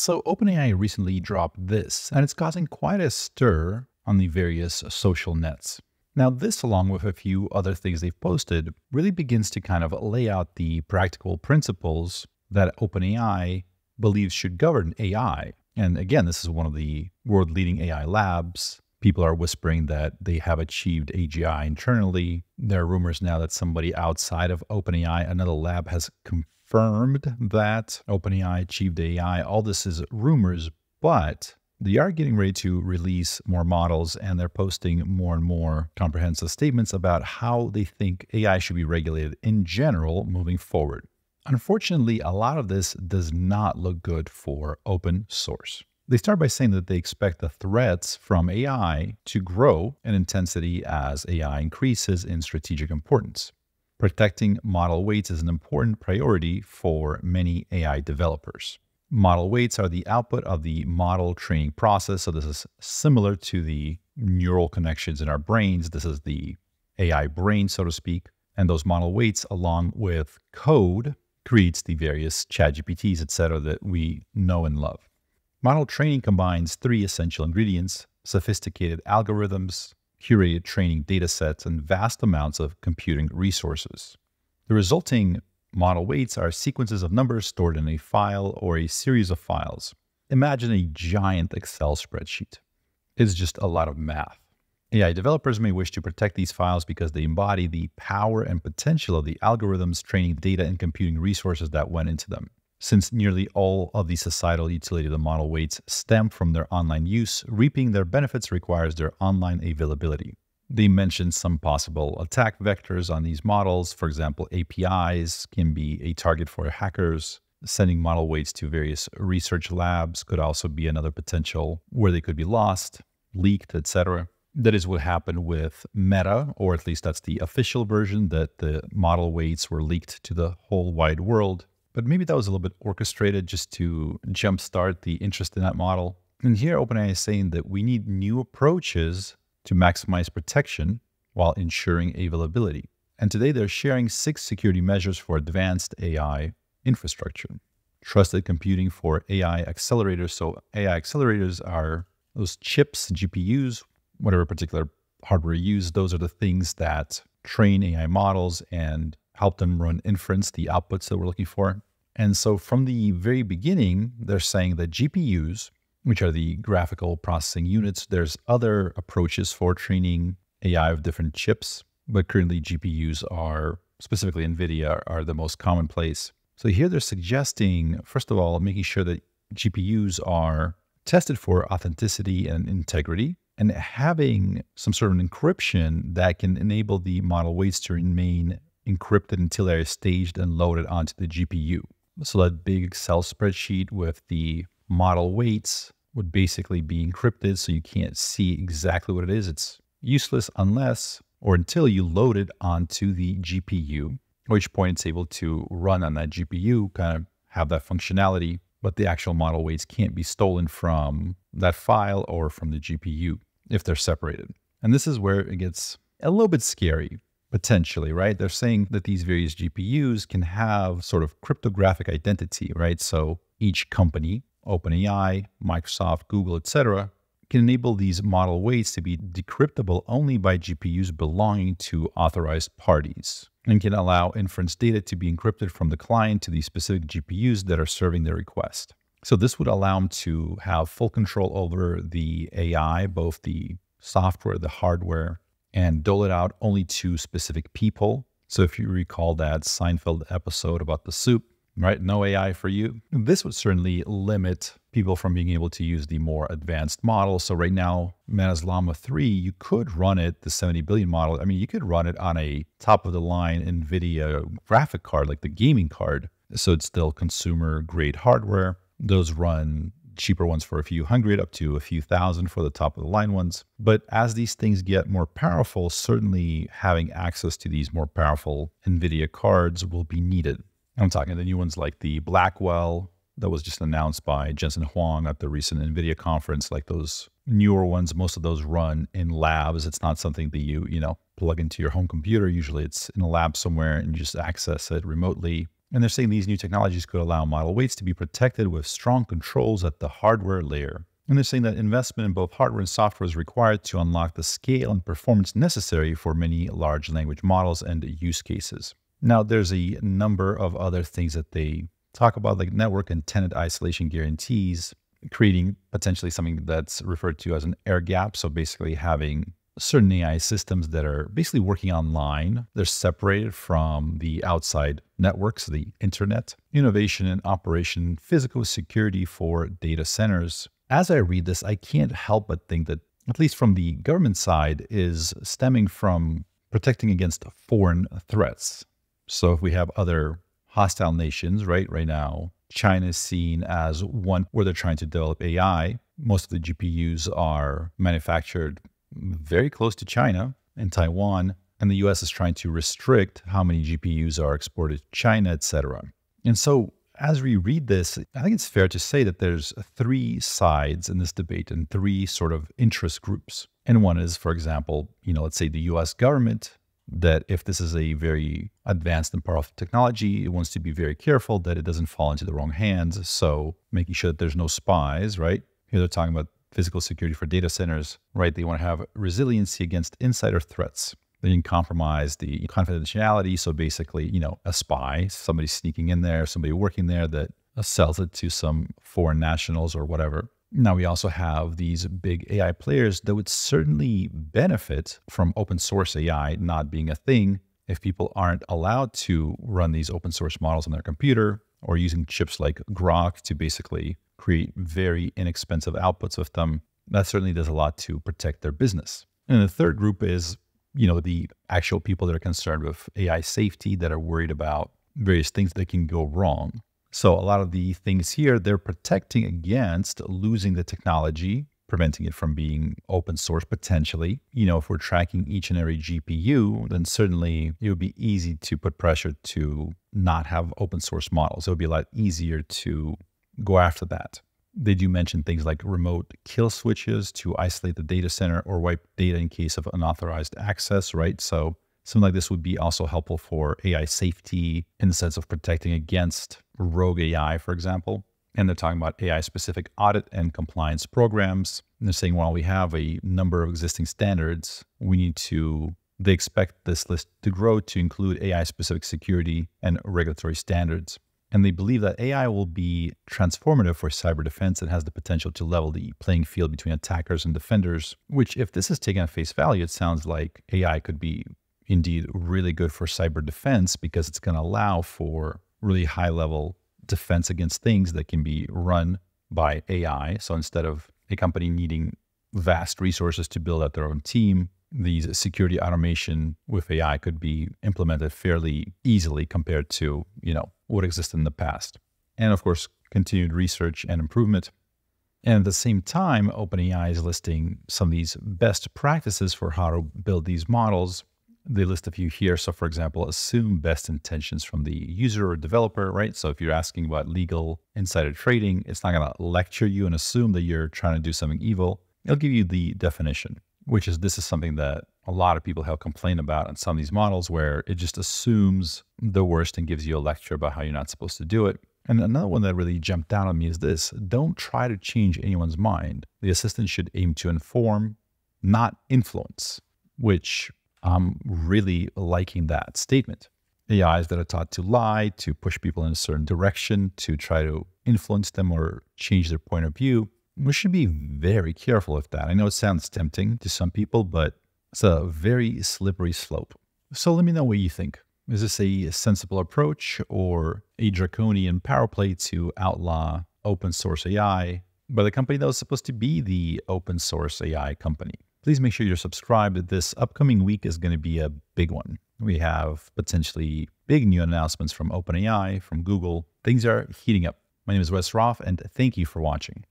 So, OpenAI recently dropped this, and it's causing quite a stir on the various social nets. Now, this, along with a few other things they've posted, really begins to kind of lay out the practical principles that OpenAI believes should govern AI. And again, this is one of the world leading AI labs. People are whispering that they have achieved AGI internally. There are rumors now that somebody outside of OpenAI, another lab, has confirmed that OpenAI achieved AI. All this is rumors, but they are getting ready to release more models and they're posting more and more comprehensive statements about how they think AI should be regulated in general moving forward. Unfortunately, a lot of this does not look good for open source. They start by saying that they expect the threats from AI to grow in intensity as AI increases in strategic importance. Protecting model weights is an important priority for many AI developers. Model weights are the output of the model training process. So, this is similar to the neural connections in our brains. This is the AI brain, so to speak. And those model weights, along with code, creates the various ChatGPTs, et cetera, that we know and love. Model training combines three essential ingredients sophisticated algorithms, curated training data sets, and vast amounts of computing resources. The resulting model weights are sequences of numbers stored in a file or a series of files. Imagine a giant Excel spreadsheet. It's just a lot of math. AI developers may wish to protect these files because they embody the power and potential of the algorithms, training data, and computing resources that went into them. Since nearly all of the societal utility of the model weights stem from their online use, reaping their benefits requires their online availability. They mentioned some possible attack vectors on these models. For example, APIs can be a target for hackers. Sending model weights to various research labs could also be another potential where they could be lost, leaked, etc. That is what happened with Meta, or at least that's the official version, that the model weights were leaked to the whole wide world. But maybe that was a little bit orchestrated just to jumpstart the interest in that model. And here, OpenAI is saying that we need new approaches to maximize protection while ensuring availability. And today, they're sharing six security measures for advanced AI infrastructure. Trusted computing for AI accelerators. So, AI accelerators are those chips, GPUs, whatever particular hardware you use, those are the things that train AI models and help them run inference, the outputs that we're looking for. And so from the very beginning, they're saying that GPUs, which are the graphical processing units, there's other approaches for training AI of different chips, but currently GPUs are, specifically NVIDIA, are the most commonplace. So here they're suggesting, first of all, making sure that GPUs are tested for authenticity and integrity and having some sort of an encryption that can enable the model weights to remain encrypted until they're staged and loaded onto the GPU. So that big Excel spreadsheet with the model weights would basically be encrypted so you can't see exactly what it is. It's useless unless or until you load it onto the GPU, at which point it's able to run on that GPU, kind of have that functionality, but the actual model weights can't be stolen from that file or from the GPU if they're separated. And this is where it gets a little bit scary, potentially, right? They're saying that these various GPUs can have sort of cryptographic identity, right? So each company, OpenAI, Microsoft, Google, etc., can enable these model weights to be decryptable only by GPUs belonging to authorized parties and can allow inference data to be encrypted from the client to the specific GPUs that are serving the request. So this would allow them to have full control over the AI, both the software, the hardware, and dole it out only to specific people. So if you recall that Seinfeld episode about the soup, right? No AI for you. This would certainly limit people from being able to use the more advanced model. So right now, Meta's Llama 3, you could run it, the 70 billion model. I mean, you could run it on a top of the line NVIDIA graphic card, like the gaming card. So it's still consumer grade hardware. Those run cheaper ones for a few hundred up to a few thousand for the top of the line ones. But as these things get more powerful, certainly having access to these more powerful NVIDIA cards will be needed. I'm talking the new ones like the Blackwell that was just announced by Jensen Huang at the recent NVIDIA conference, like those newer ones, most of those run in labs. It's not something that you, you know, plug into your home computer. Usually it's in a lab somewhere and you just access it remotely And they're saying these new technologies could allow model weights to be protected with strong controls at the hardware layer. And they're saying that investment in both hardware and software is required to unlock the scale and performance necessary for many large language models and use cases. Now, there's a number of other things that they talk about, like network and tenant isolation guarantees, creating potentially something that's referred to as an air gap. So basically having certain AI systems that are basically working online. They're separated from the outside networks, the internet, innovation and operation, physical security for data centers. As I read this, I can't help but think that, at least from the government side, is stemming from protecting against foreign threats. So if we have other hostile nations, right, right now, China is seen as one where they're trying to develop AI. Most of the GPUs are manufactured very close to China and Taiwan, and the US is trying to restrict how many GPUs are exported to China, etc. And so as we read this, I think it's fair to say that there's three sides in this debate and three sort of interest groups. And one is, for example, you know, let's say the US government, that if this is a very advanced and powerful technology, it wants to be very careful that it doesn't fall into the wrong hands. So making sure that there's no spies, right? Here they're talking about physical security for data centers, right? They want to have resiliency against insider threats. They didn't compromise the confidentiality. So basically, you know, a spy, somebody sneaking in there, somebody working there that sells it to some foreign nationals or whatever. Now, we also have these big AI players that would certainly benefit from open source AI not being a thing if people aren't allowed to run these open source models on their computer or using chips like Groq to basically create very inexpensive outputs with them. That certainly does a lot to protect their business. And the third group is, you know, the actual people that are concerned with AI safety that are worried about various things that can go wrong. So a lot of the things here, they're protecting against losing the technology, preventing it from being open source potentially. You know, if we're tracking each and every GPU, then certainly it would be easy to put pressure to not have open source models. It would be a lot easier to go after that. They do mention things like remote kill switches to isolate the data center or wipe data in case of unauthorized access, right? So something like this would be also helpful for AI safety in the sense of protecting against rogue AI, for example. And they're talking about AI specific audit and compliance programs. And they're saying while we have a number of existing standards, we need to, they expect this list to grow to include AI specific security and regulatory standards. And they believe that AI will be transformative for cyber defense and has the potential to level the playing field between attackers and defenders, which, if this is taken at face value, it sounds like AI could be indeed really good for cyber defense because it's going to allow for really high level defense against things that can be run by AI. So instead of a company needing vast resources to build out their own team, these security automation with AI could be implemented fairly easily compared to, you know, what existed in the past. And of course, continued research and improvement. And at the same time, OpenAI is listing some of these best practices for how to build these models. They list a few here. So, for example, assume best intentions from the user or developer, right? So, if you're asking about legal insider trading, it's not going to lecture you and assume that you're trying to do something evil. It'll give you the definition which is this is something that a lot of people have complained about in some of these models where it just assumes the worst and gives you a lecture about how you're not supposed to do it. And another one that really jumped out on me is this don't try to change anyone's mind. The assistant should aim to inform, not influence, which I'm really liking that statement. AIs that are taught to lie, to push people in a certain direction, to try to influence them or change their point of view, we should be very careful with that. I know it sounds tempting to some people, but it's a very slippery slope. So let me know what you think. Is this a sensible approach or a draconian power play to outlaw open source AI by the company that was supposed to be the open source AI company? Please make sure you're subscribed. This upcoming week is going to be a big one. We have potentially big new announcements from OpenAI, from Google. Things are heating up. My name is Wes Roth, and thank you for watching.